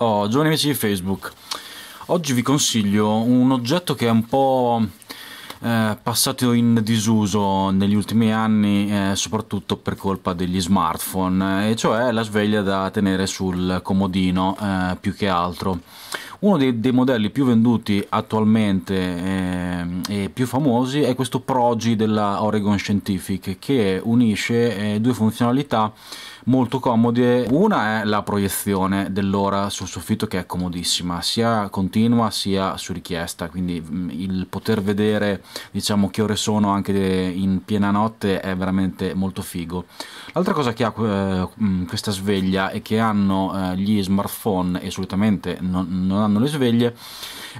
Oh, giovani amici di Facebook, oggi vi consiglio un oggetto che è un po' eh, passato in disuso negli ultimi anni, eh, soprattutto per colpa degli smartphone, e cioè la sveglia da tenere sul comodino eh, più che altro. Uno dei, dei, modelli più venduti attualmente eh, e più famosi è questo Progi della Oregon Scientific che unisce eh, due funzionalità molto comode. Una è la proiezione dell'ora sul soffitto che è comodissima, sia continua sia su richiesta, quindi mm, il poter vedere diciamo che ore sono anche in piena notte è veramente molto figo. L'altra cosa che ha eh, mm, questa sveglia e che hanno eh, gli smartphone e solitamente non, non hanno le sveglie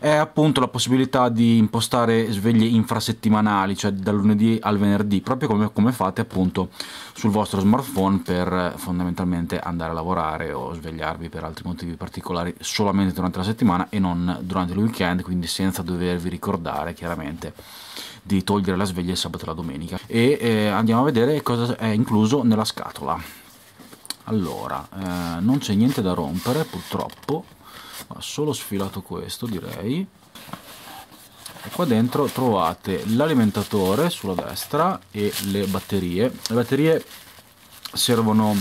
è appunto la possibilità di impostare sveglie infrasettimanali, cioè dal lunedì al venerdì, proprio come, come fate appunto sul vostro smartphone per fondamentalmente andare a lavorare o svegliarvi per altri motivi particolari solamente durante la settimana e non durante il weekend, quindi senza dovervi ricordare chiaramente di togliere la sveglia il sabato e la domenica. E eh, andiamo a vedere cosa è incluso nella scatola. Allora, eh, non c'è niente da rompere purtroppo, ha solo sfilato questo direi. E qua dentro trovate l'alimentatore sulla destra e le batterie. Le batterie servono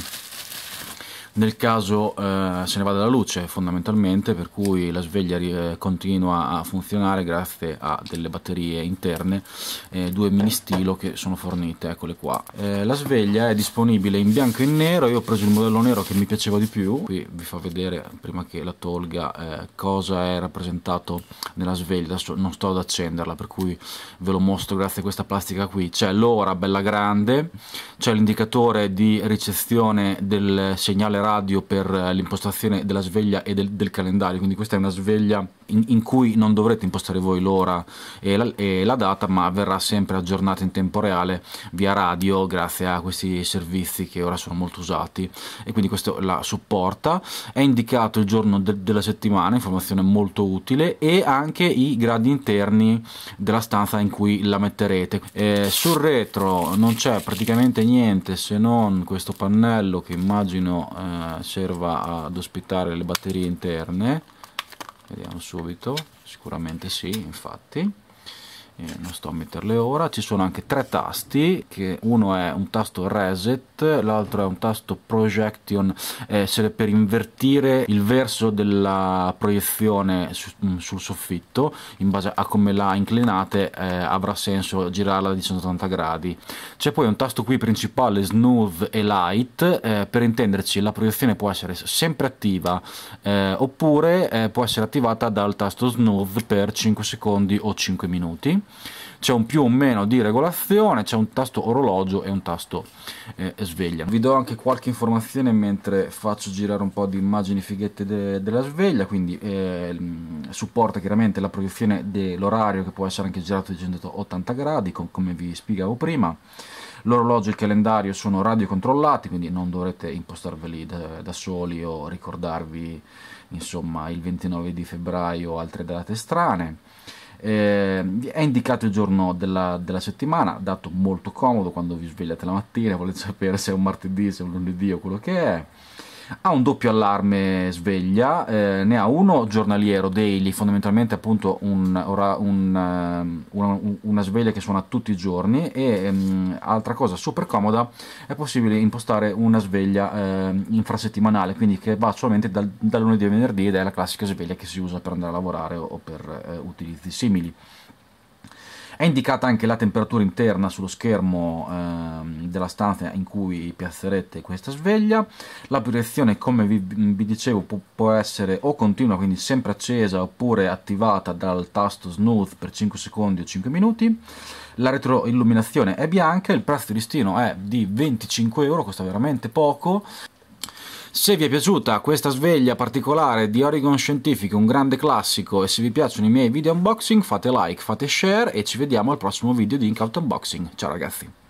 nel caso eh, se ne vada la luce fondamentalmente per cui la sveglia eh, continua a funzionare grazie a delle batterie interne eh, due mini stilo che sono fornite eccole qua. Eh, la sveglia è disponibile in bianco e in nero. Io ho preso il modello nero che mi piaceva di più. Qui vi fa vedere prima che la tolga eh, cosa è rappresentato nella sveglia. Adesso non sto ad accenderla per cui ve lo mostro grazie a questa plastica qui. C'è l'ora bella grande. C'è l'indicatore di ricezione del segnale radio per eh, l'impostazione della sveglia e del, del, calendario, quindi questa è una sveglia in, in cui non dovrete impostare voi l'ora e la, e la, data, ma verrà sempre aggiornata in tempo reale via radio grazie a questi servizi che ora sono molto usati e quindi questo la supporta. È indicato il giorno de, della settimana, informazione molto utile e anche i gradi interni della stanza in cui la metterete. Eh, sul retro non c'è praticamente niente se non questo pannello che immagino eh, serva ad ospitare le batterie interne. Vediamo subito. Sicuramente sì infatti non sto a metterle ora. Ci sono anche tre tasti che uno è un tasto reset l'altro è un tasto projection eh, per invertire il verso della proiezione su, mm, sul soffitto in base a come la inclinate eh, avrà senso girarla di 180 gradi. C'è poi un tasto qui principale smooth e light eh, per intenderci la proiezione può essere sempre attiva eh, oppure eh, può essere attivata dal tasto smooth per 5 secondi o 5 minuti c'è un più o meno di regolazione, c'è un tasto orologio e un tasto eh, sveglia. Vi do anche qualche informazione mentre faccio girare un po' di immagini fighette de della sveglia, quindi eh, supporta chiaramente la proiezione dell'orario che può essere anche girato di 180 gradi, com come vi spiegavo prima. L'orologio e il calendario sono radiocontrollati, quindi non dovrete impostarveli da, da soli o ricordarvi insomma il 29 di febbraio o altre date strane eh, è indicato il giorno della, della, settimana, dato molto comodo quando vi svegliate la mattina, volete sapere se è un martedì, se è un lunedì o quello che è ha un doppio allarme sveglia, eh, ne ha uno giornaliero, daily, fondamentalmente appunto un, un, ehm, una, una, sveglia che suona tutti i giorni e um, altra cosa super comoda, è possibile impostare una sveglia eh, infrasettimanale, quindi che va solamente dal, dal lunedì al venerdì ed è la classica sveglia che si usa per andare a lavorare o, o per eh, utilizzi simili. È indicata anche la temperatura interna sullo schermo eh, della stanza in cui piazzerete questa sveglia. La proiezione, come vi, vi dicevo, può, può, essere o continua, quindi sempre accesa, oppure attivata dal tasto snooze per 5 secondi o 5 minuti. La retroilluminazione è bianca, il prezzo di listino è di 25 euro, costa veramente poco. Se vi è piaciuta questa sveglia particolare di Oregon Scientific, un grande classico, e se vi piacciono i miei video unboxing fate like, fate share e ci vediamo al prossimo video di Incout Unboxing. Ciao ragazzi!